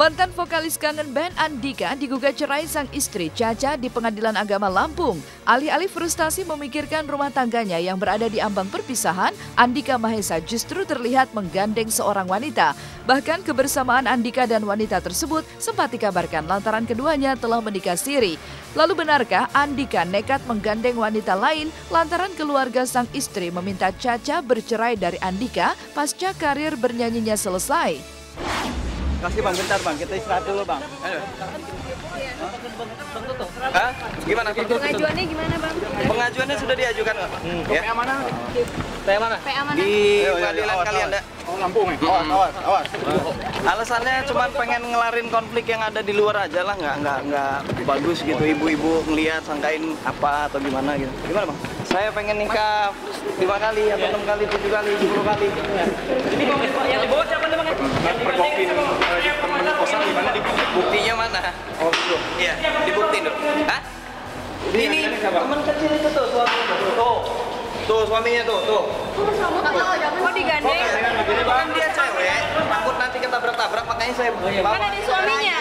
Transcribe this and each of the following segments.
Mantan vokalis kangen band Andika digugat cerai sang istri Caca di Pengadilan Agama Lampung. Alih-alih frustasi memikirkan rumah tangganya yang berada di ambang perpisahan, Andika Mahesa justru terlihat menggandeng seorang wanita. Bahkan kebersamaan Andika dan wanita tersebut sempat dikabarkan lantaran keduanya telah menikah siri. Lalu benarkah Andika nekat menggandeng wanita lain lantaran keluarga sang istri meminta Caca bercerai dari Andika pasca karir bernyanyinya selesai? Kasih bang, bentar bang, kita istirahat dulu bang. Ayo. Hah? Gimana? Pengajuannya gimana bang? Pengajuannya sudah diajukan nggak? Hmm. Ya? PA mana? PA mana? Di pengadilan kalian. Dak. Oh Lampung ya? Awas, awas, awas. Alasannya cuma pengen ngelarin konflik yang ada di luar aja lah, nggak nggak nggak bagus gitu ibu-ibu ngelihat sangkain apa atau gimana gitu. Gimana bang? Saya pengen nikah lima kali atau enam kali, tujuh kali, sepuluh kali. Ini yang Buktinya mana? Oh itu. Iya, dibuktiin dulu. Hah? Ini teman kecil itu tuh suaminya tuh. Tuh, tuh suaminya tuh, tuh. Kok digandeng? Kan dia cewek, takut nanti ketabrak-tabrak makanya saya bawa. Kan ada suaminya.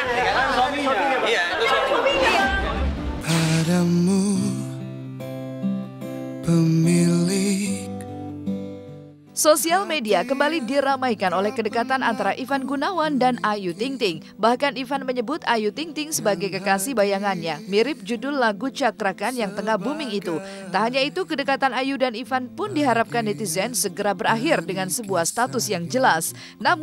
Iya, itu suaminya. padamu pemilik Sosial media kembali diramaikan oleh kedekatan antara Ivan Gunawan dan Ayu Ting Ting. Bahkan Ivan menyebut Ayu Ting Ting sebagai kekasih bayangannya, mirip judul lagu Cakrakan yang tengah booming itu. Tak hanya itu, kedekatan Ayu dan Ivan pun diharapkan netizen segera berakhir dengan sebuah status yang jelas. Namun